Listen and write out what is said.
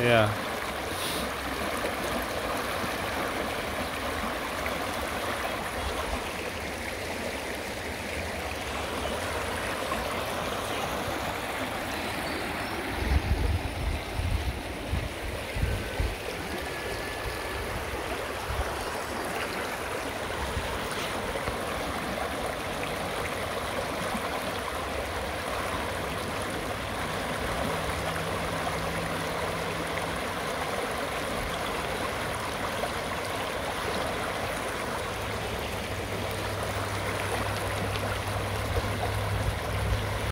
Yeah.